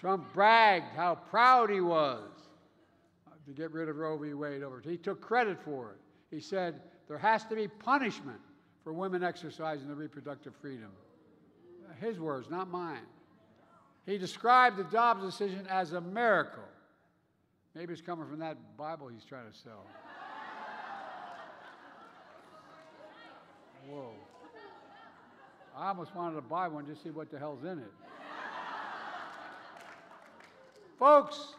Trump bragged how proud he was to get rid of Roe v. Wade over. He took credit for it. He said there has to be punishment for women exercising their reproductive freedom. His words, not mine. He described the Dobbs decision as a miracle. Maybe it's coming from that Bible he's trying to sell. Whoa. I almost wanted to buy one just to see what the hell's in it. Folks,